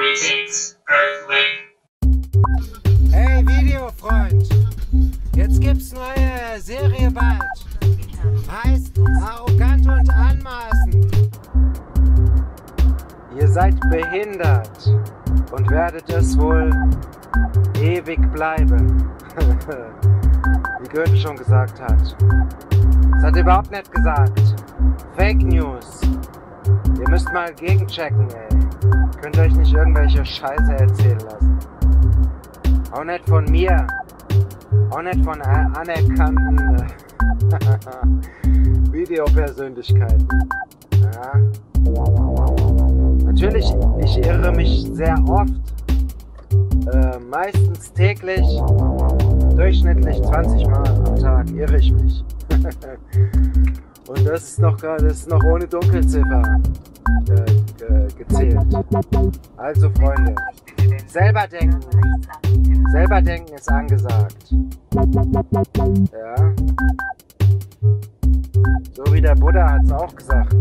Greetings, Earthling. Hey Videofreund, jetzt gibt's neue Serie bald. Heißt arrogant und anmaßend. Ihr seid behindert und werdet es wohl ewig bleiben. Wie Goethe schon gesagt hat. Das hat er überhaupt nicht gesagt. Fake News. Ihr müsst mal gegenchecken, ey. Könnt euch nicht irgendwelche Scheiße erzählen lassen. Auch nicht von mir. Auch nicht von anerkannten äh, Videopersönlichkeiten. Ja. Natürlich, ich irre mich sehr oft. Äh, meistens täglich. Durchschnittlich 20 Mal am Tag irre ich mich. Und das ist noch, das ist noch ohne Dunkelziffer gezählt. Also Freunde, selber denken. Selber denken ist angesagt. Ja. So wie der Buddha hat es auch gesagt.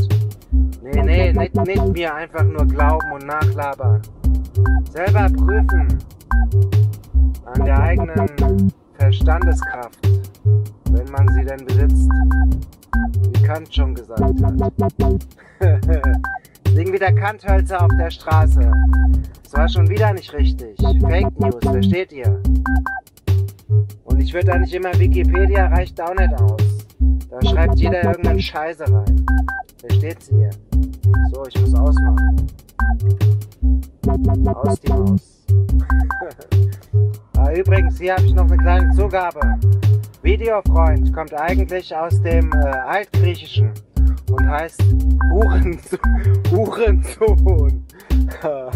Nee, nee, nicht, nicht mir einfach nur glauben und nachlabern. Selber prüfen. An der eigenen Verstandeskraft. Wenn man sie denn besitzt. Wie Kant schon gesagt hat. Liegen wieder Kanthölzer auf der Straße. Das war schon wieder nicht richtig. Fake News, versteht ihr? Und ich würde da nicht immer Wikipedia reicht auch nicht aus. Da schreibt jeder irgendeinen Scheiße rein. Versteht's ihr? So, ich muss ausmachen. Aus die Maus. ah, übrigens, hier habe ich noch eine kleine Zugabe. Videofreund kommt eigentlich aus dem äh, Altgriechischen und heißt Hurensohn. Hurensohn.